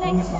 Thanks.